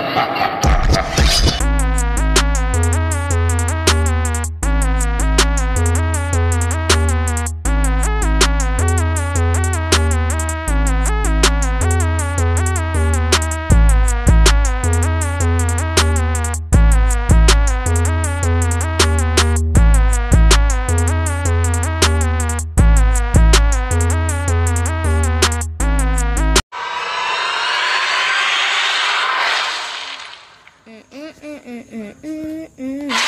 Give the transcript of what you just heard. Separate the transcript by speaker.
Speaker 1: ha ha Mm, mm, mm, mm